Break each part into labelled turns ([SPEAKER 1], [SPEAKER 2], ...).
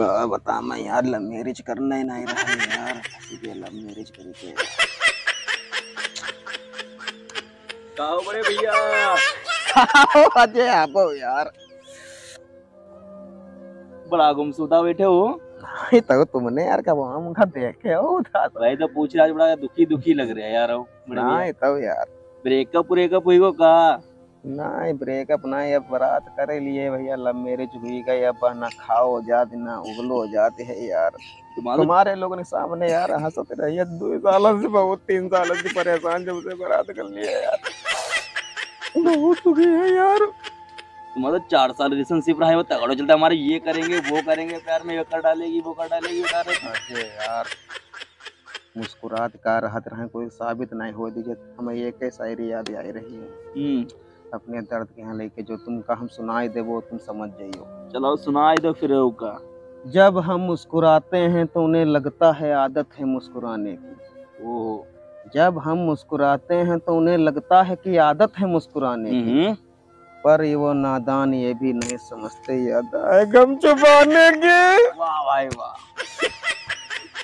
[SPEAKER 1] क्या बता मैं यार लव मैरिज करना ही नहीं रहा यार। किसी के लव मैरिज करके।
[SPEAKER 2] कहो बड़े भैया।
[SPEAKER 1] अजय आप यार।
[SPEAKER 2] बड़ा गुमसुदा बैठे हो।
[SPEAKER 1] नहीं तो तुमने यार कब हम का देखे हो था तो।
[SPEAKER 2] भाई तो पूछ रहा बड़ा दुखी दुखी लग रहा है यार। बड़े
[SPEAKER 1] तो यार।
[SPEAKER 2] ब्रेकअप ब्रेकअप हुई को का
[SPEAKER 1] नहीं ब्रेकअप नहीं अब बारात करे लिए भैया। लव मैरिज हुई गई अब ना खाओ जात ना उगलो जाते है यार।
[SPEAKER 2] तुम्हारा
[SPEAKER 1] तुम्हारे लोगों ने सामने यार हँसते रहिए। दो सालों से बहुत तीन सालों से परेशान जब से बारात कर लिए यार। बहुत दुखी है यार।
[SPEAKER 2] तुम्हारा तो चार साल रिलेशनशिप रहा है वो तगड़ो चलता है, हमारे ये करेंगे वो करेंगे प्यार में ये कर डालेगी वो कर डालेगी
[SPEAKER 1] अरे यार मुस्कुरात का रहत रहे कोई साबित नहीं हो दीजिए। हमें ये के शायरी याद आई रही है।
[SPEAKER 2] हम्म।
[SPEAKER 1] अपने दर्द के यहाँ लेके जो तुमका हम सुनाई दे वो तुम समझ जाइयो।
[SPEAKER 2] चलो सुनाई दो फिर का
[SPEAKER 1] जब हम मुस्कुराते हैं तो उन्हें लगता है आदत है मुस्कुराने की।
[SPEAKER 2] ओ
[SPEAKER 1] जब हम मुस्कुराते हैं तो उन्हें लगता है कि आदत है मुस्कुराने की।
[SPEAKER 2] हम्म।
[SPEAKER 1] पर ये वो नादान ये भी नहीं समझते याद आए गम छुपाने के।
[SPEAKER 2] वाह भाई वाह।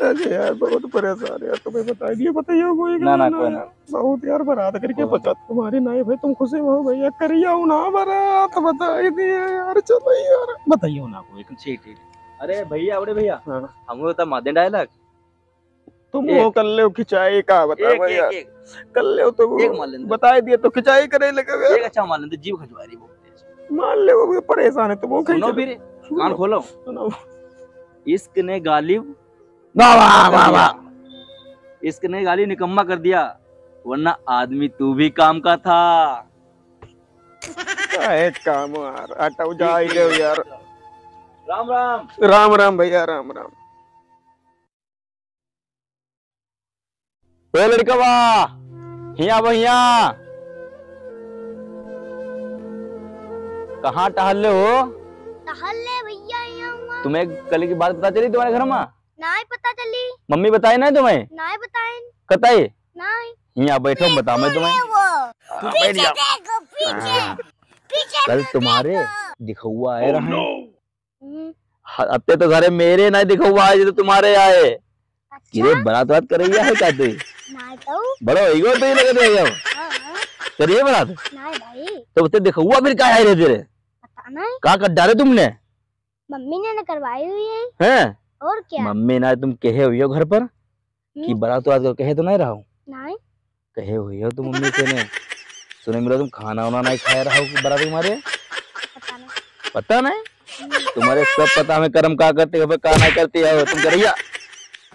[SPEAKER 1] अरे यार बहुत परेशान है यार तुम्हें बता दिए बताइए कोई
[SPEAKER 2] ना ना कोई ना।
[SPEAKER 1] बहुत यार बारात करके
[SPEAKER 2] कोई
[SPEAKER 1] तुम्हारी नहीं भाई तुम खुशी हो भैया करिए ना बारात बता दिए यार चलो यार। बताइए ना कोई
[SPEAKER 2] ठीक ठीक अरे भैया
[SPEAKER 1] हाँ।
[SPEAKER 2] तो मादे डायलॉग।
[SPEAKER 1] तुम वो कर ले खिंचाई का बता भैया।
[SPEAKER 2] एक एक।
[SPEAKER 1] कर ले तो दिए तो खिंचाई करे लगे
[SPEAKER 2] एक अच्छा मान लेते जीव खजवा रही वो
[SPEAKER 1] मान ले वो परेशान है तुम वो
[SPEAKER 2] सुनो फिर कान खोलो।
[SPEAKER 1] सुनो।
[SPEAKER 2] इश्क ने गालिब
[SPEAKER 1] वाह वाह वाह वाह।
[SPEAKER 2] इश्क ने गाली निकम्मा कर दिया वरना आदमी तू भी काम का था।
[SPEAKER 1] एक काम यार हटाओ जा ही रहे यार।
[SPEAKER 2] राम राम।
[SPEAKER 1] राम राम भैया राम राम।
[SPEAKER 2] ओ लड़कवा हिया भैया कहाँ टहल ले हो?
[SPEAKER 3] टहल भैया यहाँ
[SPEAKER 2] तुम्हें कल की बात पता चली तुम्हारे घर में?
[SPEAKER 3] नाई पता चली।
[SPEAKER 2] मम्मी बताई ना तुम्हें?
[SPEAKER 3] नाई बताएँ
[SPEAKER 2] कताई? यहाँ बैठो बता मैं तुम्हें?
[SPEAKER 3] वो देखो पीछे।
[SPEAKER 2] हाँ।
[SPEAKER 3] पीछे
[SPEAKER 2] कल तुम्हारे दिखुआ आए रहे।
[SPEAKER 3] हम्म,
[SPEAKER 2] अब तो घरे मेरे ना दिखुआ आए जो तुम्हारे आए।
[SPEAKER 3] अच्छा।
[SPEAKER 2] किरे बारात बात कर रही है क्या तो? बड़ो ईगो तो ही लगे थे अब
[SPEAKER 3] हाँ, हाँ,
[SPEAKER 2] करिए बारात? तो उससे दिखुआ फिर क्या है रे तेरे? कहा कर डाले तुमने?
[SPEAKER 3] मम्मी ने ना करवाई हुई है।
[SPEAKER 2] हैं?
[SPEAKER 3] और क्या?
[SPEAKER 2] मम्मी ना तुम कहे हुई हो घर पर कि
[SPEAKER 3] हम्म,
[SPEAKER 2] बारात बात कर कहे तो नहीं रहा। हूँ कहे हुई हो तुम मम्मी से ने सुने मिला तुम खाना वाना नहीं खाया रहा हो बारात तुम्हारे।
[SPEAKER 3] पता नहीं।
[SPEAKER 2] पता नहीं?
[SPEAKER 3] हम्म,
[SPEAKER 2] तुम्हारे सब पता हमें कर्म का करते हो का नहीं करते हो? तुम करिया।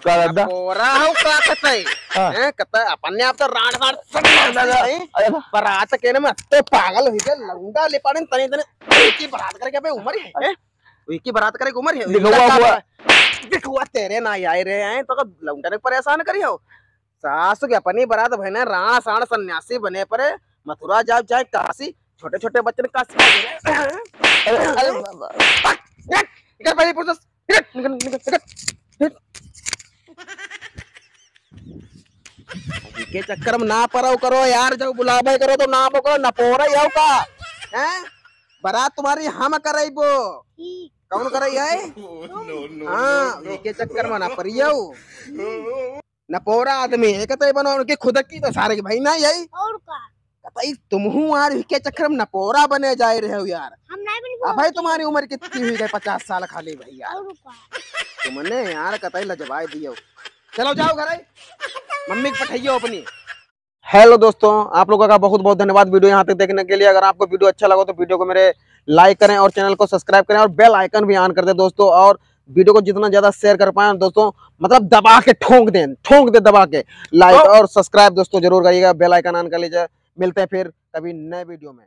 [SPEAKER 2] का दादा?
[SPEAKER 1] कोरा हो का कतई
[SPEAKER 2] हाँ।
[SPEAKER 1] हैं कतई अपन ने आप तो राण राण सब दादा
[SPEAKER 2] अरे बा-
[SPEAKER 1] बारात के ने मत्ते पागल हुई के लंगा ले पाड़न तने तने की बारात करके बे उम्र है हैं की बारात करे उम्र है
[SPEAKER 2] दिखवा हुआ।
[SPEAKER 1] दिखवा तेरे ना आए रहे हैं तो लौंडा ने परेशान करी हो। सासु के अपनी बारात भने राणा, साण, सन्यासी बने, परे मथुरा जाब जाए काशी छोटे छोटे बच्चे ने काशी के चक्कर में ना परो करो यार, जब बुलावे करो तो ना करो ना पोरा याव का? हैं? बारात तुम्हारी हम करैबो।
[SPEAKER 3] ठीक।
[SPEAKER 1] कौन करई है? हाँ। के चक्कर में ना परियो न पोरा आदमी एक तो बनो उनके खुद की तो सारे के भाई ना यही
[SPEAKER 3] और का?
[SPEAKER 1] कतई तुमहू यार के चक्कर में न पोरा बने जाए रहे हो यार।
[SPEAKER 3] हम नहीं
[SPEAKER 1] अब भाई तुम्हारी उम्र कितनी हुई गई? पचास साल खाली
[SPEAKER 3] भाई यार।
[SPEAKER 1] तुमने यार कतई लजवाए दियो चलो जाओ घर। मम्मी को पठाइयो अपनी। हेलो दोस्तों आप लोगों का बहुत बहुत धन्यवाद वीडियो यहाँ तक देखने के लिए। अगर आपको वीडियो अच्छा लगा तो वीडियो को मेरे लाइक करें और चैनल को सब्सक्राइब करें और बेल आइकन भी ऑन कर दें दोस्तों और वीडियो को जितना ज़्यादा शेयर कर पाए दोस्तों मतलब दबा के ठोंक दें ठोंक दे दबा के। लाइक और सब्सक्राइब दोस्तों ज़रूर करिएगा बेल आइकन ऑन कर लीजिए। मिलते हैं फिर कभी नए वीडियो में।